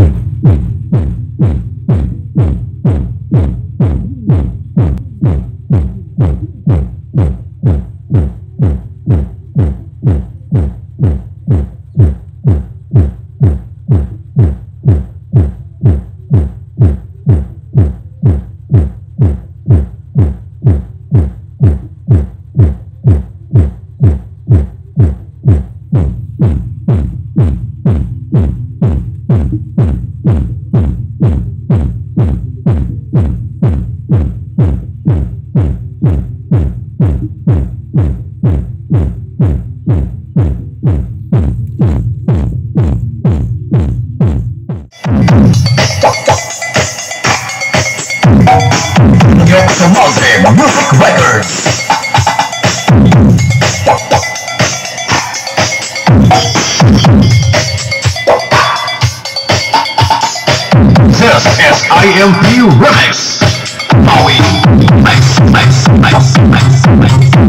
Records. This is IMP Remix. Maui. Mix.